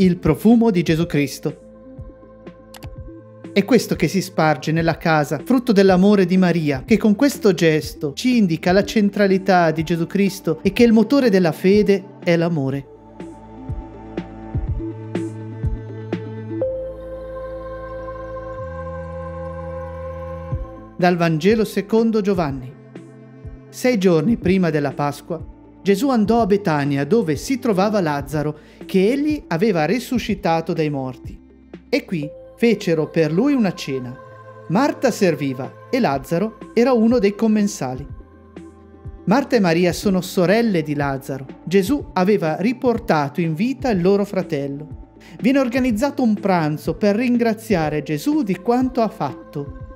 il profumo di Gesù Cristo. È questo che si sparge nella casa, frutto dell'amore di Maria, che con questo gesto ci indica la centralità di Gesù Cristo e che il motore della fede è l'amore. Dal Vangelo secondo Giovanni. Sei giorni prima della Pasqua, Gesù andò a Betania dove si trovava Lazzaro, che egli aveva risuscitato dai morti. E qui fecero per lui una cena. Marta serviva e Lazzaro era uno dei commensali. Marta e Maria sono sorelle di Lazzaro. Gesù aveva riportato in vita il loro fratello. Viene organizzato un pranzo per ringraziare Gesù di quanto ha fatto.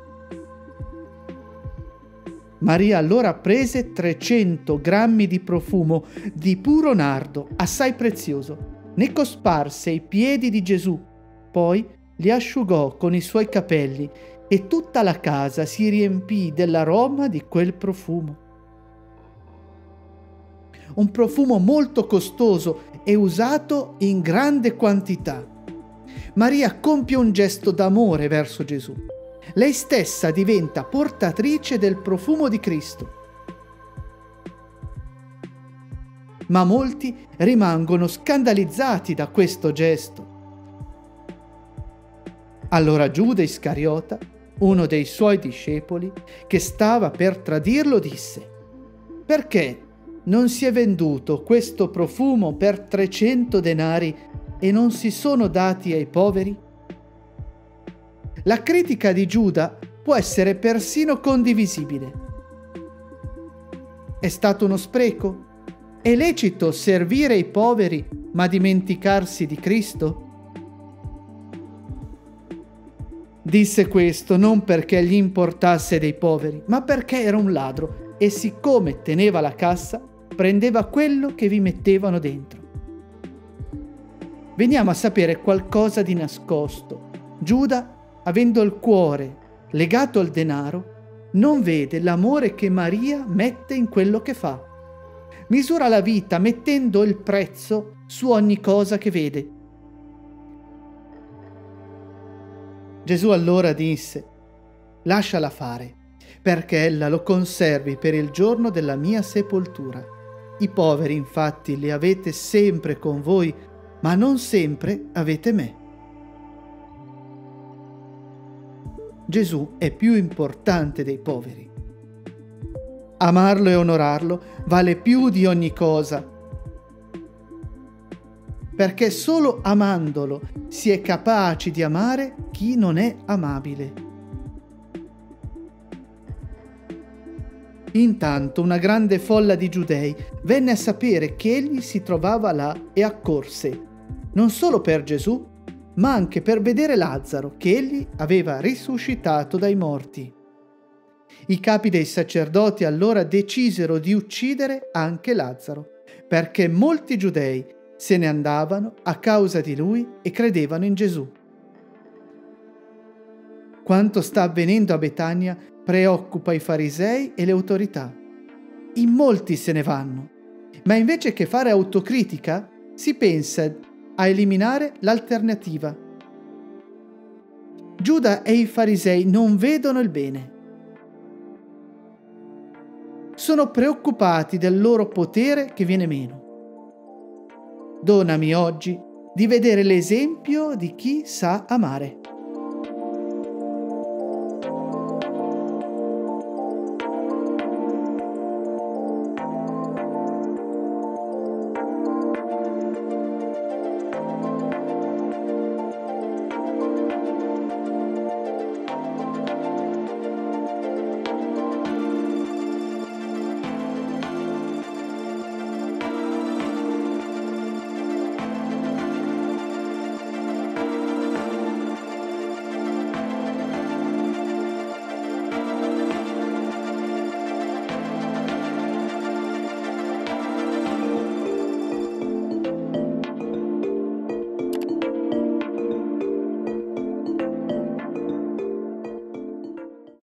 Maria allora prese 300 grammi di profumo di puro nardo, assai prezioso, ne cosparse i piedi di Gesù, poi li asciugò con i suoi capelli e tutta la casa si riempì dell'aroma di quel profumo. Un profumo molto costoso e usato in grande quantità. Maria compie un gesto d'amore verso Gesù lei stessa diventa portatrice del profumo di Cristo. Ma molti rimangono scandalizzati da questo gesto. Allora Giuda Iscariota, uno dei suoi discepoli, che stava per tradirlo, disse, perché non si è venduto questo profumo per 300 denari e non si sono dati ai poveri? La critica di Giuda può essere persino condivisibile. È stato uno spreco? È lecito servire i poveri ma dimenticarsi di Cristo? Disse questo non perché gli importasse dei poveri, ma perché era un ladro e siccome teneva la cassa, prendeva quello che vi mettevano dentro. Veniamo a sapere qualcosa di nascosto. Giuda avendo il cuore legato al denaro, non vede l'amore che Maria mette in quello che fa. Misura la vita mettendo il prezzo su ogni cosa che vede. Gesù allora disse, lasciala fare, perché ella lo conservi per il giorno della mia sepoltura. I poveri infatti li avete sempre con voi, ma non sempre avete me. Gesù è più importante dei poveri. Amarlo e onorarlo vale più di ogni cosa, perché solo amandolo si è capaci di amare chi non è amabile. Intanto una grande folla di giudei venne a sapere che egli si trovava là e accorse, non solo per Gesù, ma anche per vedere Lazzaro che egli aveva risuscitato dai morti. I capi dei sacerdoti allora decisero di uccidere anche Lazzaro, perché molti giudei se ne andavano a causa di lui e credevano in Gesù. Quanto sta avvenendo a Betania preoccupa i farisei e le autorità. In molti se ne vanno, ma invece che fare autocritica si pensa a eliminare l'alternativa. Giuda e i farisei non vedono il bene. Sono preoccupati del loro potere che viene meno. Donami oggi di vedere l'esempio di chi sa amare.